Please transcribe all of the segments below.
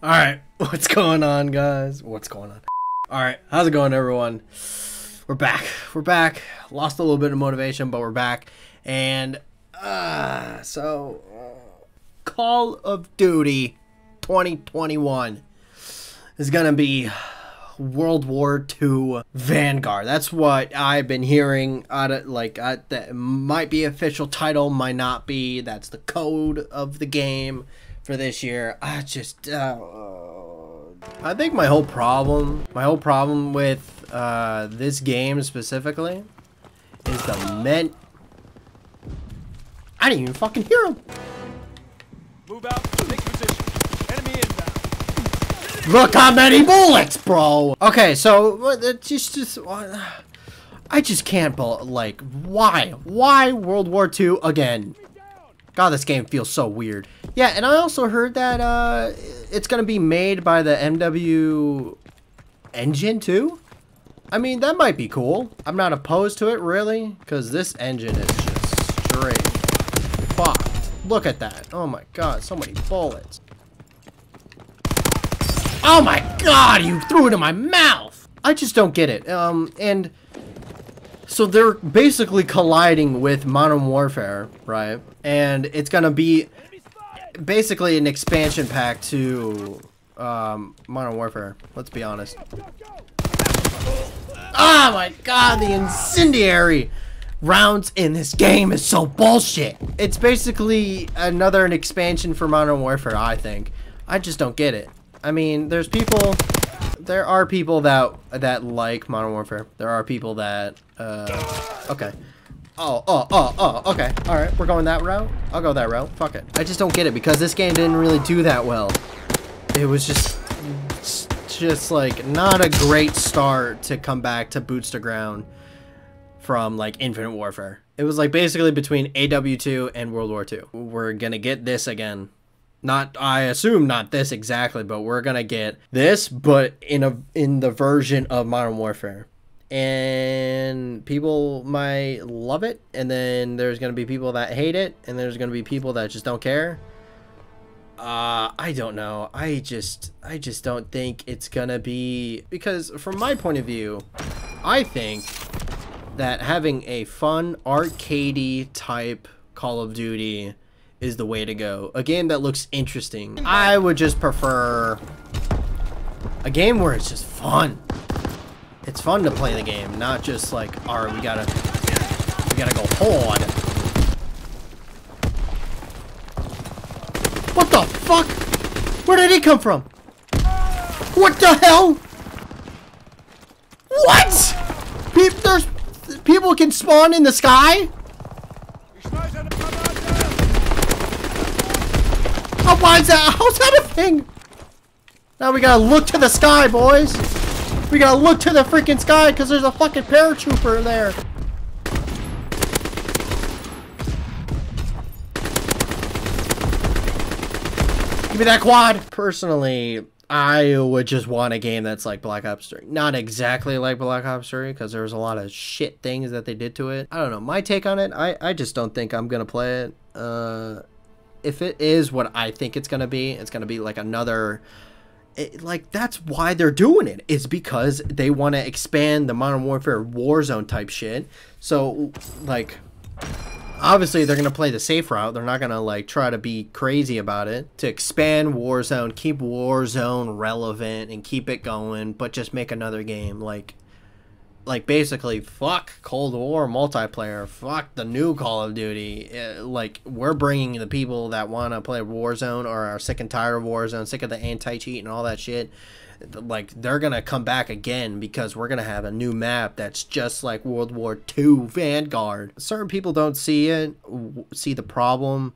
Alright, what's going on, guys? What's going on? Alright, how's it going, everyone? We're back. We're back. Lost a little bit of motivation, but we're back. And, uh, so, uh, Call of Duty 2021 is gonna be World War II Vanguard. That's what I've been hearing. Out of, like, that might be official title, might not be. That's the code of the game for this year. I just, uh, I think my whole problem, my whole problem with uh, this game specifically, is the men. I didn't even fucking hear him. Move out, take position. Enemy inbound. Look how many bullets, bro. Okay, so it's just, just uh, I just can't, bel- like, why, why World War II again? God, this game feels so weird. Yeah, and I also heard that uh, it's gonna be made by the MW engine too. I mean, that might be cool. I'm not opposed to it, really, because this engine is just straight fucked. Look at that. Oh my god, so many bullets. Oh my god, you threw it in my mouth! I just don't get it. Um, and... So they're basically colliding with Modern Warfare, right? And it's gonna be basically an expansion pack to um, Modern Warfare. Let's be honest. Oh my god, the incendiary rounds in this game is so bullshit. It's basically another an expansion for Modern Warfare, I think. I just don't get it. I mean, there's people there are people that that like Modern Warfare. There are people that uh okay. Oh, oh, oh, oh, okay. Alright, we're going that route? I'll go that route. Fuck it. I just don't get it because this game didn't really do that well. It was just just like not a great start to come back to boots to ground from like Infinite Warfare. It was like basically between AW2 and World War II. We're gonna get this again not I assume not this exactly, but we're gonna get this, but in a in the version of Modern Warfare. And people might love it, and then there's gonna be people that hate it, and there's gonna be people that just don't care. Uh, I don't know. I just I just don't think it's gonna be because from my point of view, I think that having a fun arcadey type Call of Duty is the way to go. A game that looks interesting. I would just prefer a game where it's just fun. It's fun to play the game, not just like, alright, we gotta, we gotta go hard. What the fuck? Where did he come from? What the hell? What? Pe there's people can spawn in the sky? Oh, that? How's that a thing? Now we gotta look to the sky, boys. We gotta look to the freaking sky because there's a fucking paratrooper there. Give me that quad. Personally, I would just want a game that's like Black Ops 3. Not exactly like Black Ops 3 because there's a lot of shit things that they did to it. I don't know. My take on it, I, I just don't think I'm going to play it. Uh, if it is what I think it's gonna be, it's gonna be like another. It, like that's why they're doing it. It's because they want to expand the Modern Warfare Warzone type shit. So like, obviously they're gonna play the safe route. They're not gonna like try to be crazy about it to expand Warzone, keep Warzone relevant, and keep it going, but just make another game like like basically fuck Cold War multiplayer, fuck the new Call of Duty. Uh, like we're bringing the people that want to play Warzone or are sick and tired of Warzone, sick of the anti-cheat and all that shit. Like they're gonna come back again because we're gonna have a new map that's just like World War II Vanguard. Certain people don't see it, see the problem,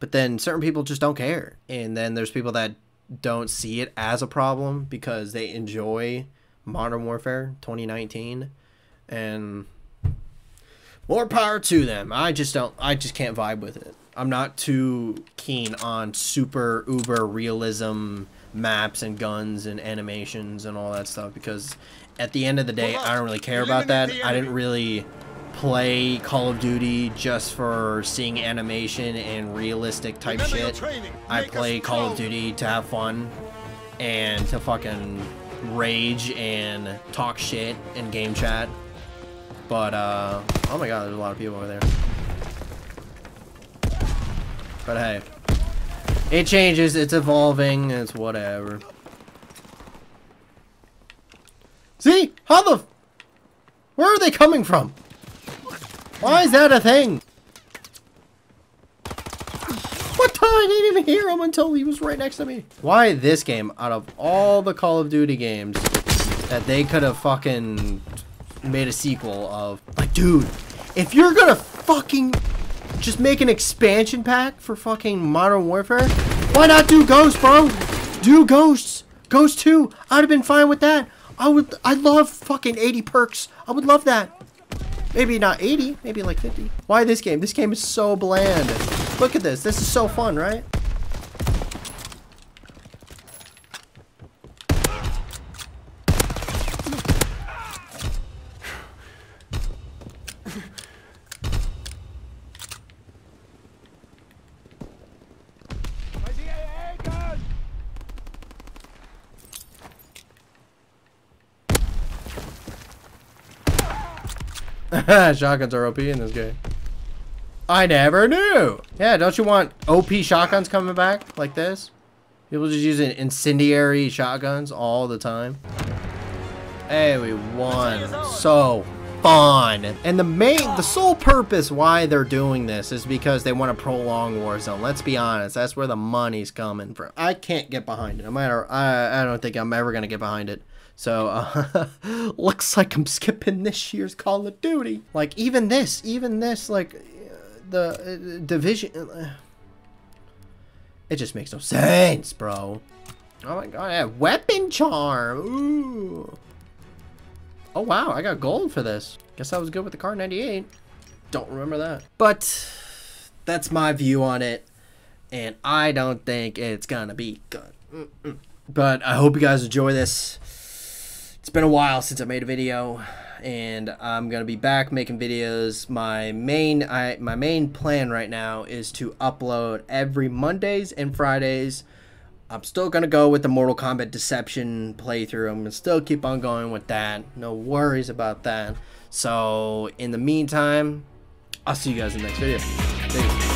but then certain people just don't care. And then there's people that don't see it as a problem because they enjoy Modern Warfare 2019, and more power to them. I just don't. I just can't vibe with it. I'm not too keen on super uber realism maps and guns and animations and all that stuff because at the end of the day, I don't really care about that. I didn't really play Call of Duty just for seeing animation and realistic type shit. I play Call of Duty to have fun and to fucking rage and talk shit in game chat. But, uh, oh my god, there's a lot of people over there. But hey, it changes, it's evolving, it's whatever. See? How the... Where are they coming from? Why is that a thing? What the? I didn't even hear him until he was right next to me. Why this game, out of all the Call of Duty games, that they could have fucking made a sequel of? Like, dude, if you're gonna fucking just make an expansion pack for fucking Modern Warfare, why not do Ghost, bro? Do Ghosts. Ghost 2. I'd have been fine with that. I would, I love fucking 80 perks. I would love that. Maybe not 80, maybe like 50. Why this game? This game is so bland. Look at this. This is so fun, right? Shotguns are OP in this game. I never knew. Yeah, don't you want OP shotguns coming back like this? People just using incendiary shotguns all the time. Hey, we won. So fun. And the main, the sole purpose why they're doing this is because they want to prolong Warzone. Let's be honest. That's where the money's coming from. I can't get behind it. No matter, I, I don't think I'm ever going to get behind it. So, uh, looks like I'm skipping this year's Call of Duty. Like, even this, even this, like, the uh, Division... Uh, it just makes no sense, bro. Oh my god, Weapon Charm! Ooh. Oh wow, I got gold for this. Guess I was good with the Kar98. Don't remember that. But, that's my view on it. And I don't think it's gonna be good. Mm -mm. But I hope you guys enjoy this it's been a while since I made a video and I'm gonna be back making videos. My main I my main plan right now is to upload every Mondays and Fridays. I'm still gonna go with the Mortal Kombat Deception playthrough. I'm gonna still keep on going with that. No worries about that. So in the meantime, I'll see you guys in the next video. Peace.